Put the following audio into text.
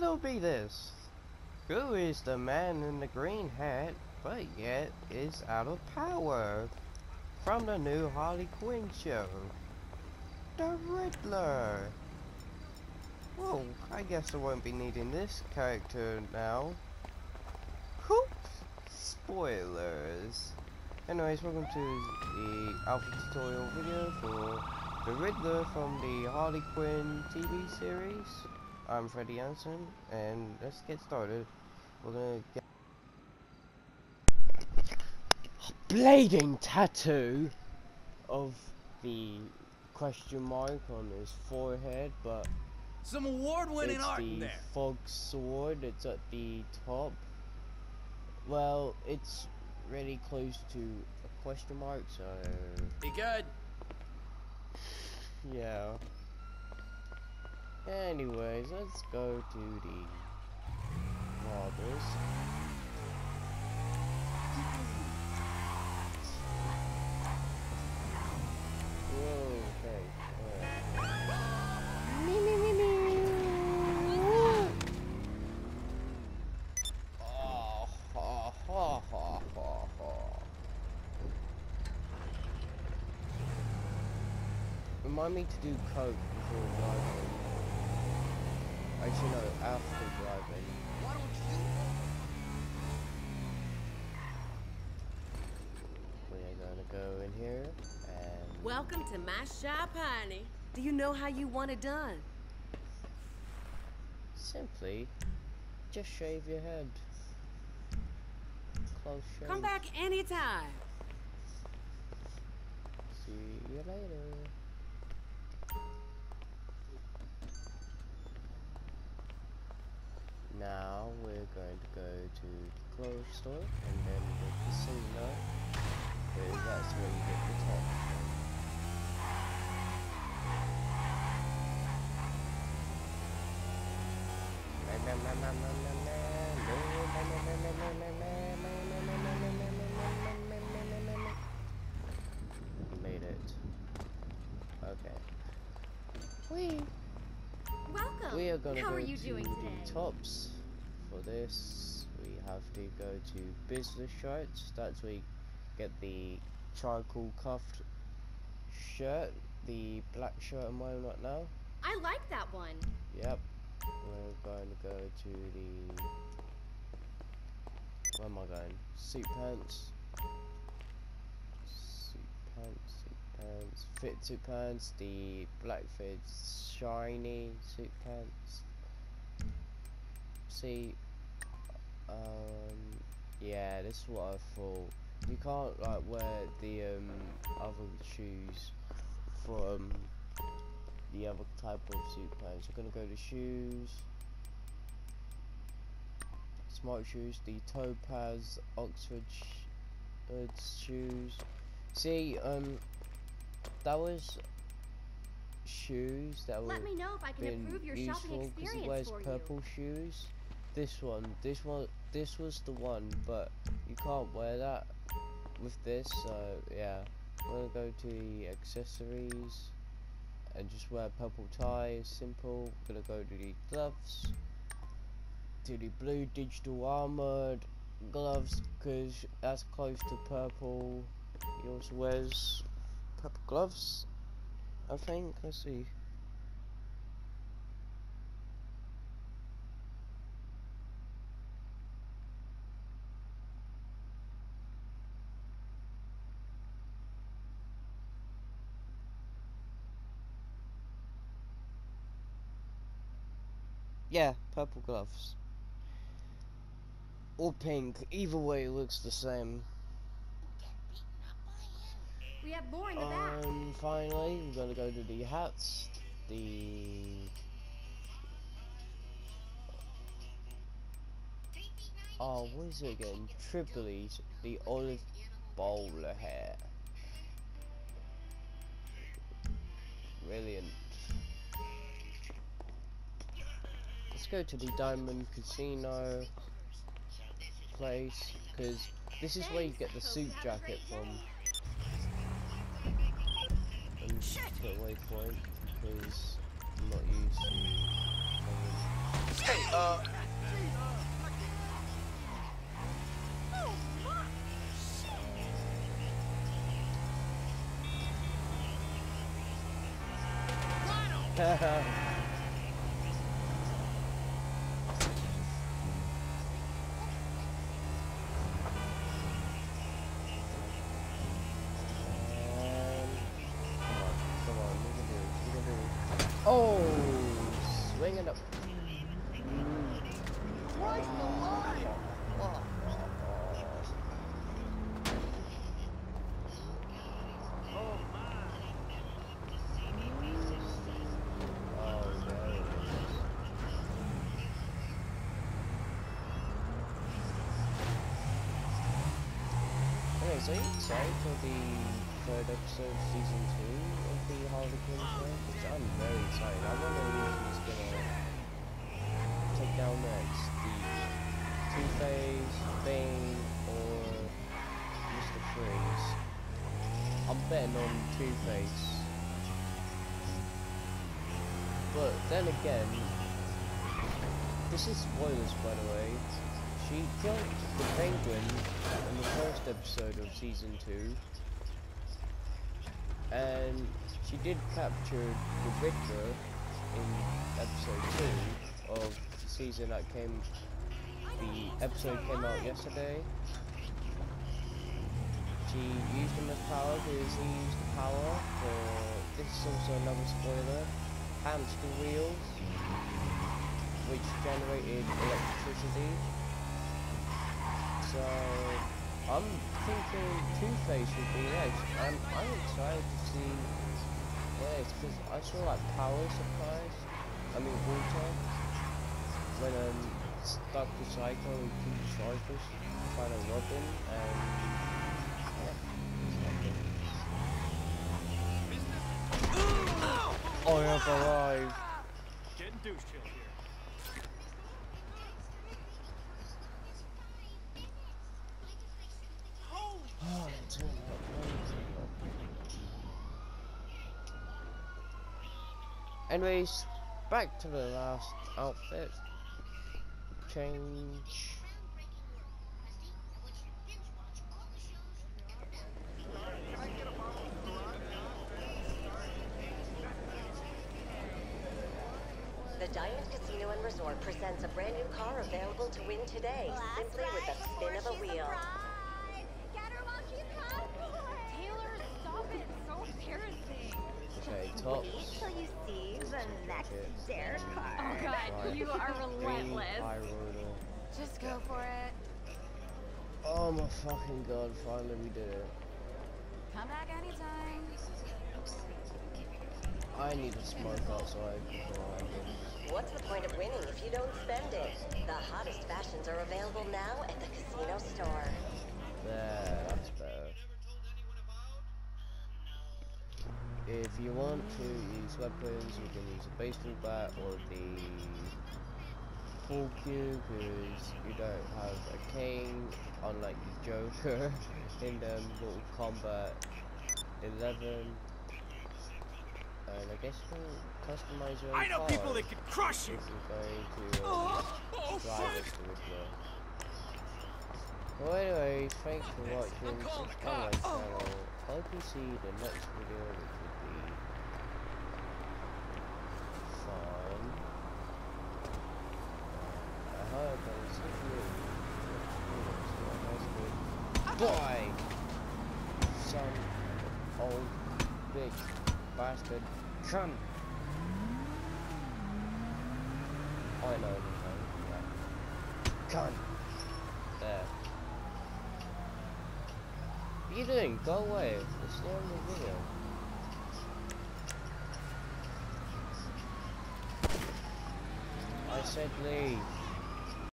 riddle be this? Who is the man in the green hat, but yet is out of power? From the new Harley Quinn show. The Riddler. Well, I guess I won't be needing this character now. Whoop! Spoilers. Anyways, welcome to the alpha tutorial video for the Riddler from the Harley Quinn TV series. I'm Freddie Anson, and let's get started. We're gonna get A blading tattoo of the question mark on his forehead, but Some award-winning art in the there. fog sword. It's at the top. Well, it's really close to a question mark, so Be good. yeah. Anyways, let's go to the models. Whoa, okay. alright. Me, me, me, me. Oh, ha, ha, ha, ha, ha. Remind me to do coke before driving. Actually, no, after driving. Why don't you? We're gonna go in here and Welcome to my shop, honey. Do you know how you want it done? simply just shave your head. Close shave. Come back anytime. See you later. Now we're going to go to the clothes store and then the casino. Because that's where you get the top. Made it. Okay. We Welcome. we are gonna How go are you to doing today? the tops. For this, we have to go to business shirts. That's where you get the charcoal cuffed shirt, the black shirt I'm wearing right now. I like that one. Yep. We're going to go to the. Where am I going? Suit pants. Suit pants, suit pants. Fit suit pants, the black fit shiny suit pants. See, um, yeah, this is what I thought. You can't like wear the um other shoes from the other type of suit pants. We're gonna go to shoes. Smart shoes, the Topaz Oxford sh uh, shoes. See, um, that was shoes that were Let me know if I can improve your shopping because he wears for purple you. shoes. This one, this one, this was the one, but you can't wear that with this. So yeah, we're gonna go to the accessories and just wear purple tie. Simple. Gonna go to the gloves. To the blue digital armored gloves because that's close to purple. He also wears purple gloves. I think. Let's see. Yeah, purple gloves. Or pink. Either way, it looks the same. We have more in the back. Um, finally, we're gonna go to the hats. The oh, what is it again? Tripoli's the olive bowler hat. Brilliant. Let's go to the Diamond Casino place because this is where you get the suit jacket from. And put away point because I'm not used to. Hey, uh, Um, come on, come on, you can do it, you can do it. Oh, swinging up. Oh, is. Okay, so you excited for the third episode of season two the Harley Quinn? Because I'm very excited. I wonder she's gonna take down next. The Two-Face, Bane, or Mr. Freeze. I'm betting on Two-Face. But then again, this is spoilers by the way. She killed the penguin in the first episode of season two. And she did capture the victor in episode two of the season that came the episode came out yesterday. She used him as power because he used the power for this is also another spoiler. Hamster wheels which generated electricity. So I'm thinking Two-Face would be next. and I'm excited to see where because I saw like power supplies, I mean water, when um Dr. Psycho and King Shark is trying to rob him and yeah. I have arrived. getting douche chill here. Anyways, back to the last outfit. Change. The Diamond Casino and Resort presents a brand new car available to win today, simply with a spin of a wheel. Taylor, stop it. So embarrassing. Okay, tops. Oh god, you are relentless. Just go for it. Oh my fucking god, finally we did it. Come back anytime. I need to smoke outside. What's the point of winning if you don't spend it? The hottest fashions are available now at the casino store. There, that's better. If you want to use weapons, you can use a baseball bat or the full cube because you don't have a cane, unlike the Joker in the Mortal Kombat 11. And I guess you can customize your own I know people that could crush you. you're going to um, drive it to. Well anyway, thanks for watching, subscribe to my channel, hope you see the next video which will be fun. I hope I will see you next video. Boy! Some old bitch bastard. Come! I know. Come! There. What are you doing? Go away. It's the end of the video. I said leave.